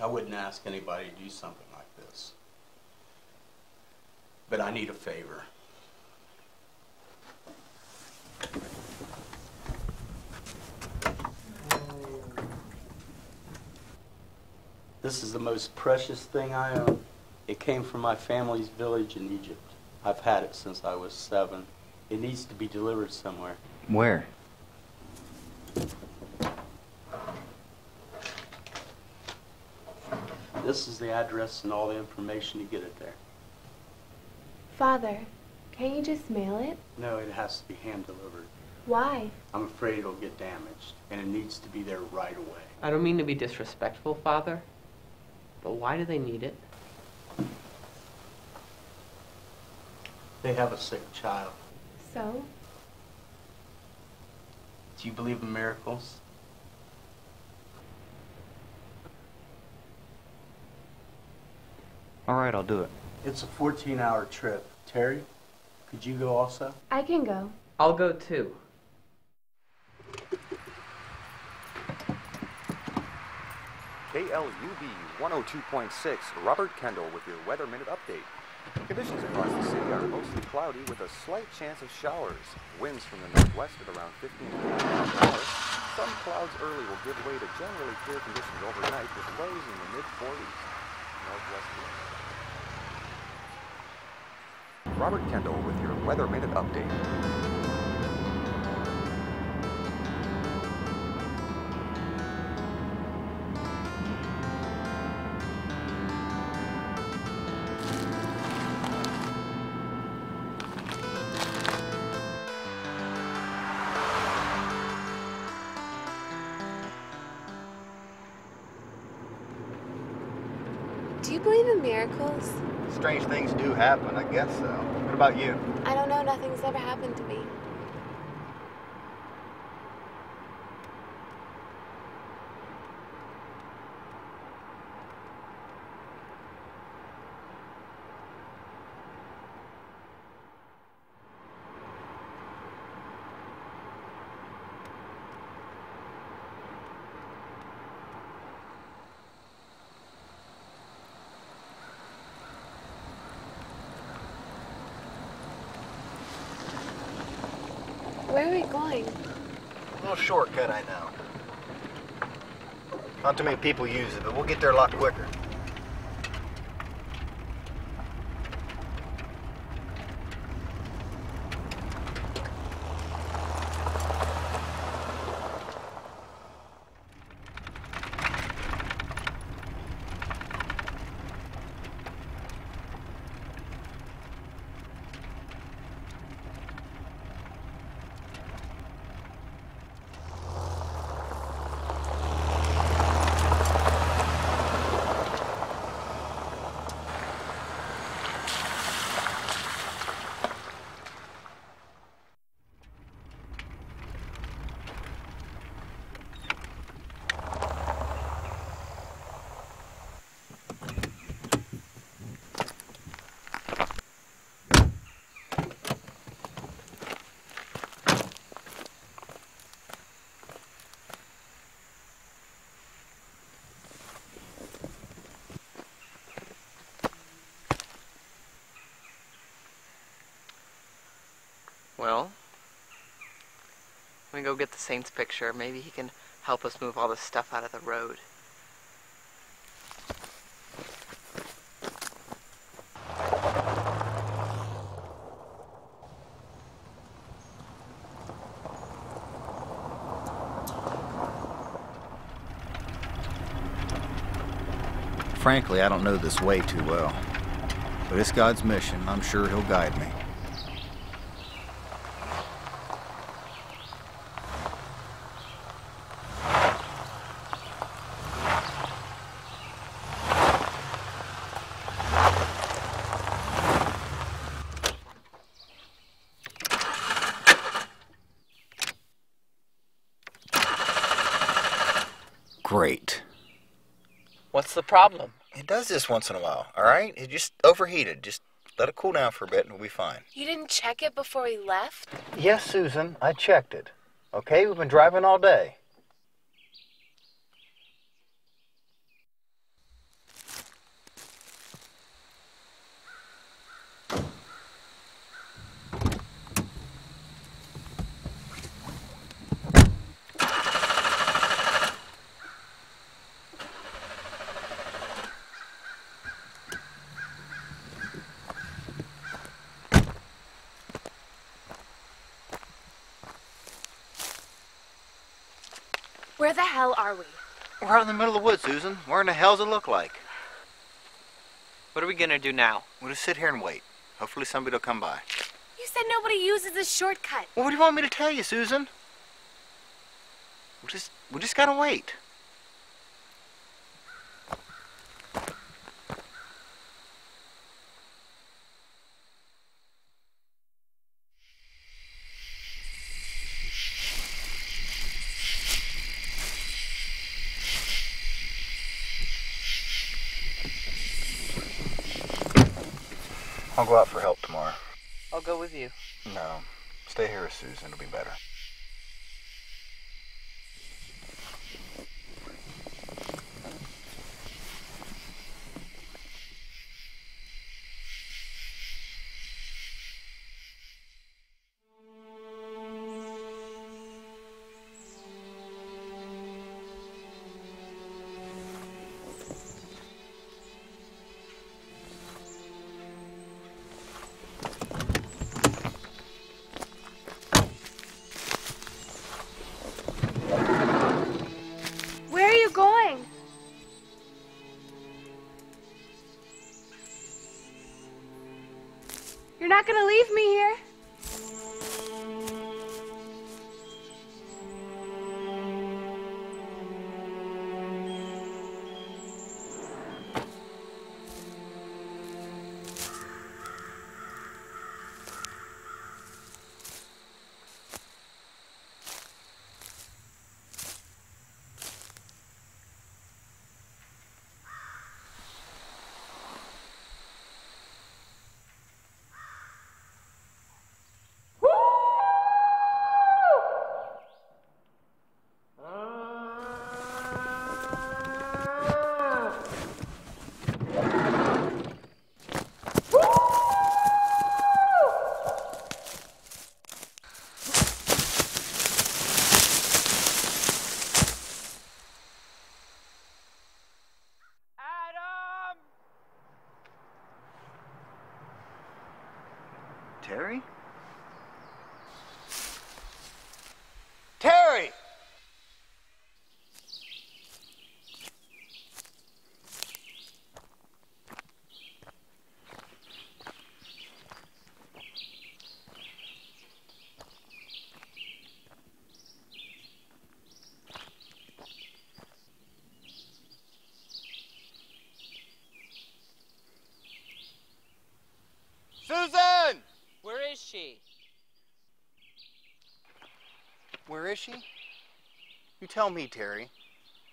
I wouldn't ask anybody to do something like this. But I need a favor. This is the most precious thing I own. It came from my family's village in Egypt. I've had it since I was seven. It needs to be delivered somewhere. Where? This is the address and all the information to get it there. Father, can't you just mail it? No, it has to be hand delivered. Why? I'm afraid it'll get damaged, and it needs to be there right away. I don't mean to be disrespectful, Father, but why do they need it? They have a sick child. So? Do you believe in miracles? All right, I'll do it. It's a 14 hour trip. Terry, could you go also? I can go. I'll go too. KLUB 102.6, Robert Kendall with your Weather Minute Update. Conditions across the city are mostly cloudy with a slight chance of showers. Winds from the northwest at around 15 to 20 miles an hour. Some clouds early will give way to generally clear conditions overnight with lows in the mid-40s. Robert Kendall with your Weather Minute Update. Believe in miracles? Strange things do happen, I guess so. What about you? I don't know, nothing's ever happened to me. Where are we going? A little shortcut, I know. Not too many people use it, but we'll get there a lot quicker. Well, we go get the Saint's picture. Maybe he can help us move all this stuff out of the road. Frankly, I don't know this way too well. But it's God's mission. I'm sure He'll guide me. Great. What's the problem? It does this once in a while, all right? It just overheated. Just let it cool down for a bit and we'll be fine. You didn't check it before we left? Yes, Susan, I checked it. Okay, we've been driving all day. Where the hell are we? We're out in the middle of the woods, Susan. Where in the hell's it look like? What are we gonna do now? We'll just sit here and wait. Hopefully somebody will come by. You said nobody uses this shortcut. Well, what do you want me to tell you, Susan? We just we just gotta wait. I'll go out for help tomorrow. I'll go with you. No, stay here with Susan. It'll be better. You're not gonna leave me here? Terry! Susan! Where is she? Where is she? You tell me, Terry.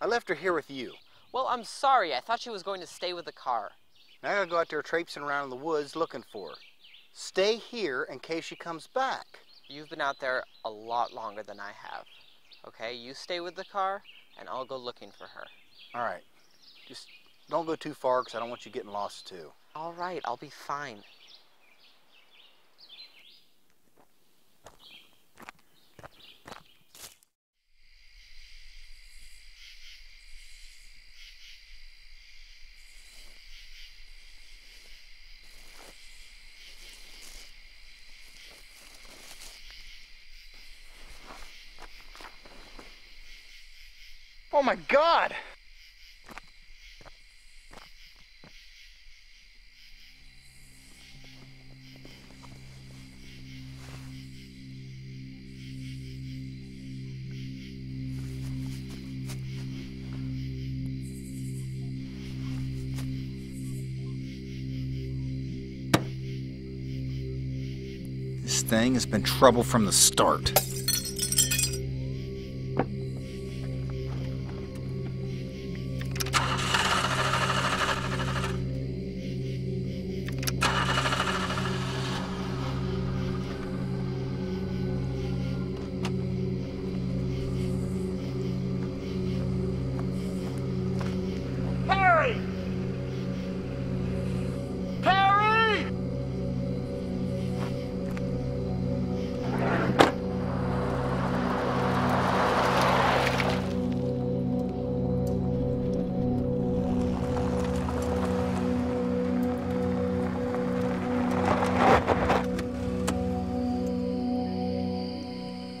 I left her here with you. Well, I'm sorry. I thought she was going to stay with the car. Now I gotta go out there traipsing around in the woods looking for her. Stay here in case she comes back. You've been out there a lot longer than I have. Okay, you stay with the car, and I'll go looking for her. All right. Just don't go too far because I don't want you getting lost too. All right, I'll be fine. My God! This thing has been trouble from the start.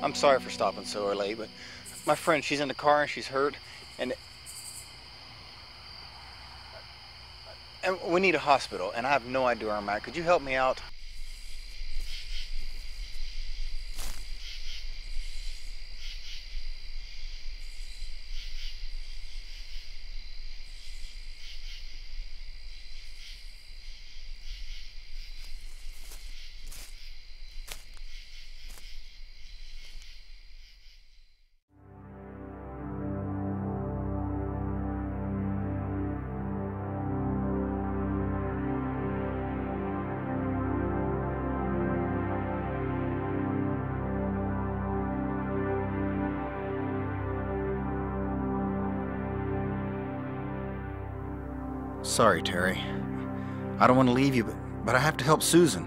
I'm sorry for stopping so early, but my friend, she's in the car and she's hurt, and and we need a hospital, and I have no idea where I'm at. Could you help me out? Sorry, Terry. I don't want to leave you, but, but I have to help Susan.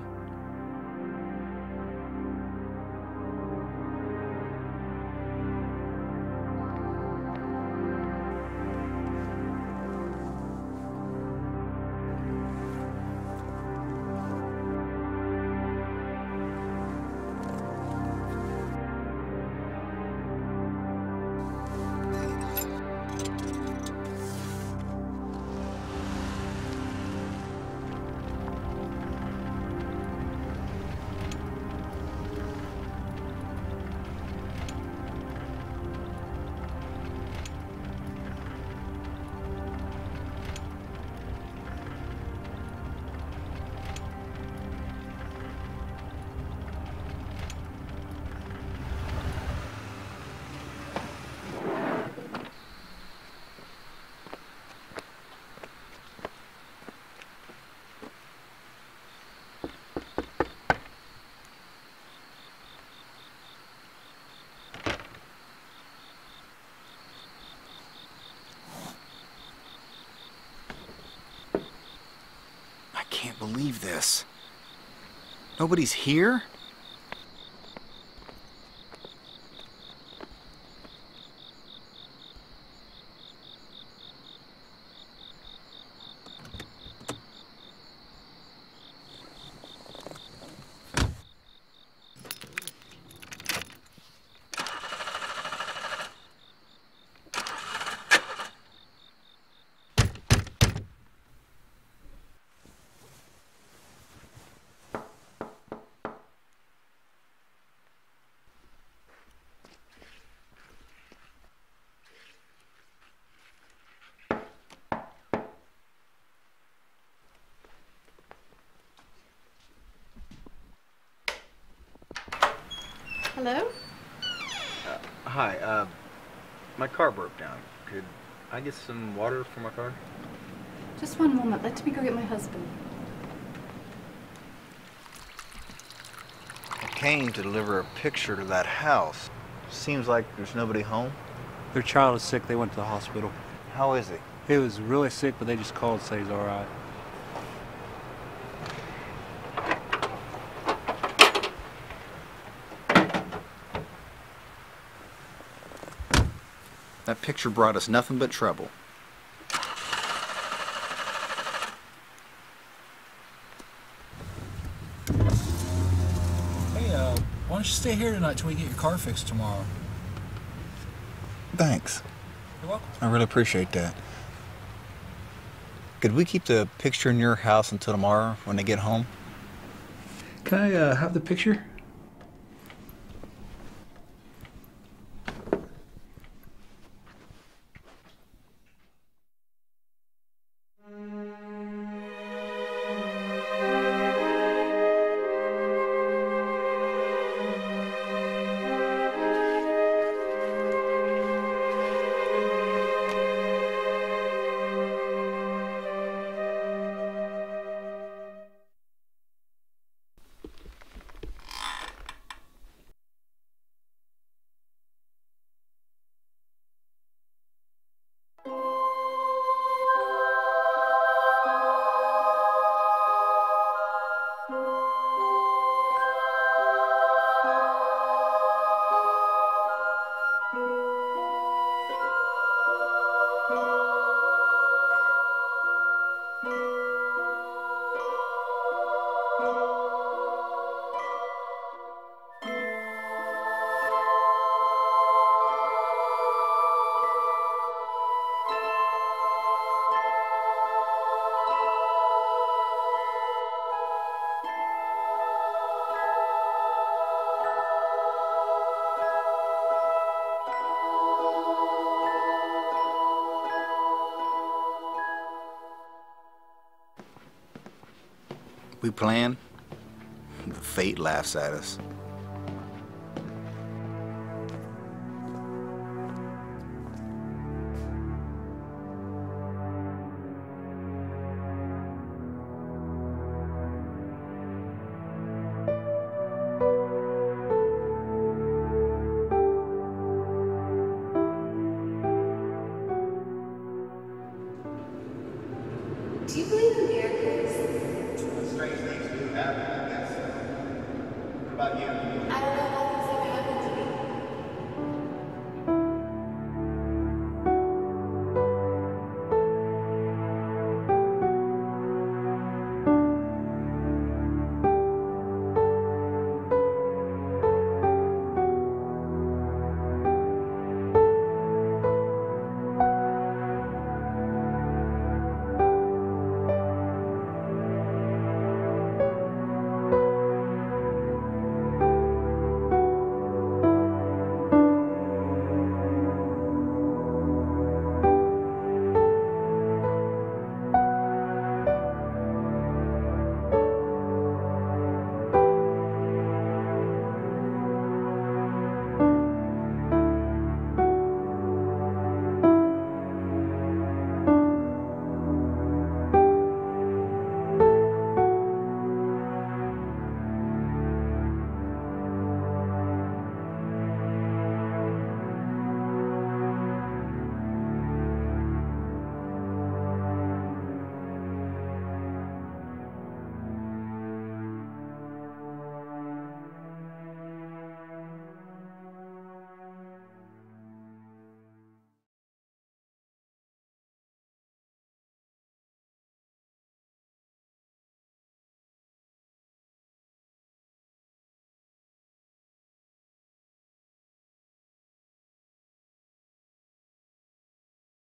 This. Nobody's here? Hello? Hi, uh, my car broke down. Could I get some water for my car? Just one moment. Let me go get my husband. I came to deliver a picture to that house. Seems like there's nobody home. Their child is sick. They went to the hospital. How is he? He was really sick, but they just called to say he's all right. That picture brought us nothing but trouble. Hey, uh, why don't you stay here tonight till we get your car fixed tomorrow? Thanks. You're welcome. I really appreciate that. Could we keep the picture in your house until tomorrow when they get home? Can I uh, have the picture? We plan. Fate laughs at us.